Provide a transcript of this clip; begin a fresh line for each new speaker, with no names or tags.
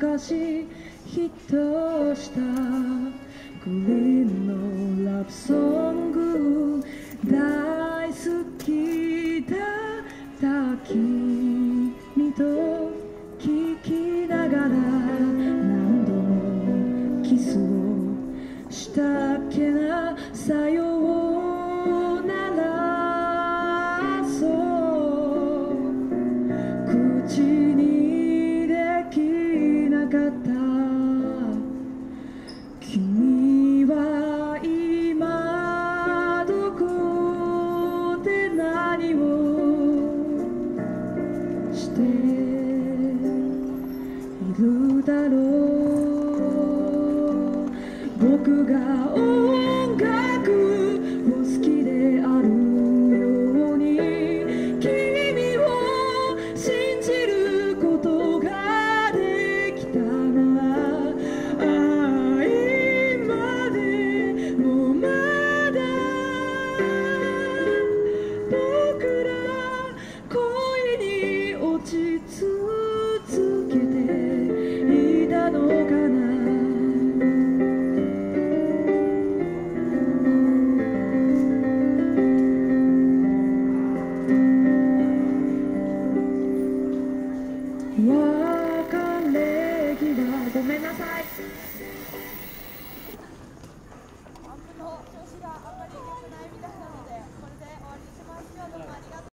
昔ヒットしたグリーンのラブソング大好きだった君と聞きながら何度もキスをしたっけなさようているだろう。僕が Bye.